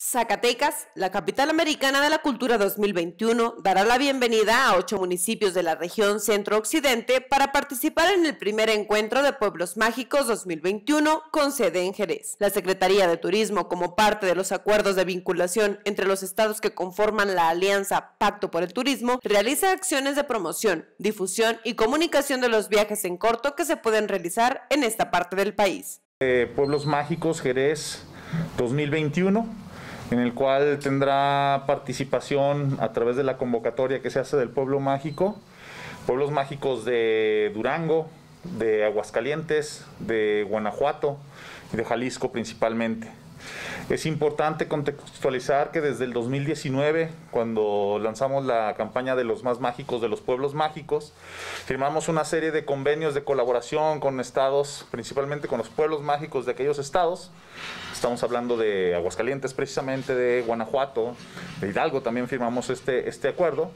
Zacatecas, la capital americana de la cultura 2021, dará la bienvenida a ocho municipios de la región centro-occidente para participar en el primer encuentro de pueblos mágicos 2021 con sede en Jerez. La Secretaría de Turismo, como parte de los acuerdos de vinculación entre los estados que conforman la alianza Pacto por el Turismo, realiza acciones de promoción, difusión y comunicación de los viajes en corto que se pueden realizar en esta parte del país. Eh, pueblos mágicos Jerez 2021 en el cual tendrá participación a través de la convocatoria que se hace del pueblo mágico, pueblos mágicos de Durango, de Aguascalientes, de Guanajuato de Jalisco principalmente. Es importante contextualizar que desde el 2019, cuando lanzamos la campaña de los más mágicos de los pueblos mágicos, firmamos una serie de convenios de colaboración con estados, principalmente con los pueblos mágicos de aquellos estados. Estamos hablando de Aguascalientes precisamente, de Guanajuato, de Hidalgo también firmamos este, este acuerdo.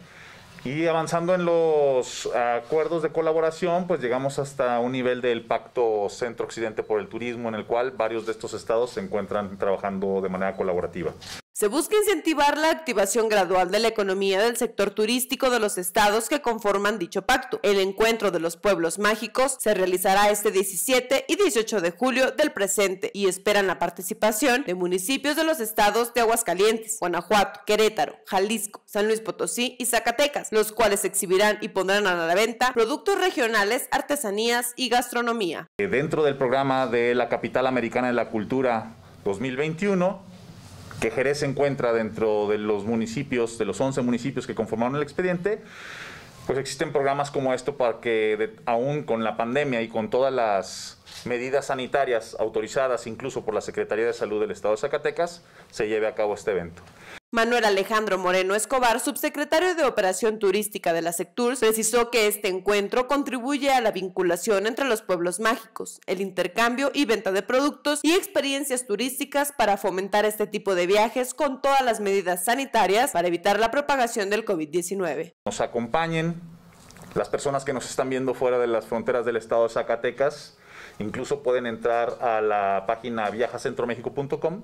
Y avanzando en los acuerdos de colaboración, pues llegamos hasta un nivel del Pacto Centro-Occidente por el Turismo, en el cual varios de estos estados se encuentran trabajando de manera colaborativa. Se busca incentivar la activación gradual de la economía del sector turístico de los estados que conforman dicho pacto. El encuentro de los pueblos mágicos se realizará este 17 y 18 de julio del presente y esperan la participación de municipios de los estados de Aguascalientes, Guanajuato, Querétaro, Jalisco, San Luis Potosí y Zacatecas, los cuales exhibirán y pondrán a la venta productos regionales, artesanías y gastronomía. Dentro del programa de la Capital Americana de la Cultura 2021, que Jerez se encuentra dentro de los municipios, de los 11 municipios que conformaron el expediente, pues existen programas como esto para que aún con la pandemia y con todas las medidas sanitarias autorizadas incluso por la Secretaría de Salud del Estado de Zacatecas, se lleve a cabo este evento. Manuel Alejandro Moreno Escobar, subsecretario de Operación Turística de la Sectur, precisó que este encuentro contribuye a la vinculación entre los pueblos mágicos, el intercambio y venta de productos y experiencias turísticas para fomentar este tipo de viajes con todas las medidas sanitarias para evitar la propagación del COVID-19. Nos acompañen las personas que nos están viendo fuera de las fronteras del estado de Zacatecas, incluso pueden entrar a la página viajacentromexico.com,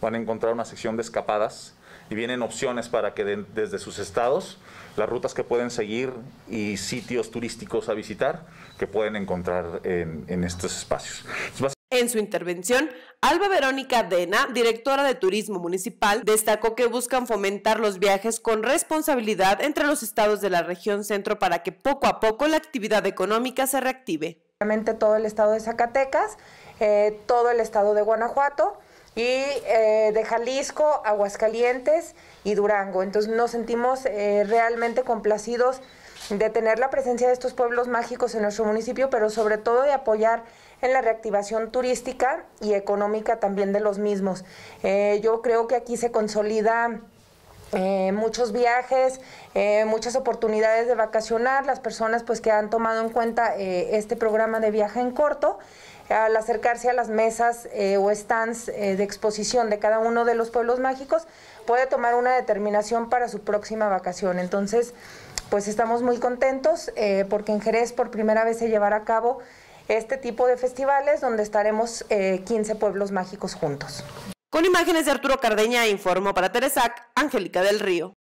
van a encontrar una sección de escapadas y vienen opciones para que desde sus estados, las rutas que pueden seguir y sitios turísticos a visitar que pueden encontrar en, en estos espacios. En su intervención, Alba Verónica Dena, directora de Turismo Municipal, destacó que buscan fomentar los viajes con responsabilidad entre los estados de la región centro para que poco a poco la actividad económica se reactive. Todo el estado de Zacatecas, eh, todo el estado de Guanajuato, y eh, de Jalisco, Aguascalientes y Durango. Entonces nos sentimos eh, realmente complacidos de tener la presencia de estos pueblos mágicos en nuestro municipio, pero sobre todo de apoyar en la reactivación turística y económica también de los mismos. Yo creo que aquí se consolida muchos viajes, muchas oportunidades de vacacionar, las personas pues que han tomado en cuenta este programa de viaje en corto al acercarse a las mesas eh, o stands eh, de exposición de cada uno de los pueblos mágicos, puede tomar una determinación para su próxima vacación. Entonces, pues estamos muy contentos eh, porque en Jerez por primera vez se llevará a cabo este tipo de festivales donde estaremos 15 pueblos mágicos juntos. Con imágenes de Arturo Cardeña informó para Teresac, Angélica del Río.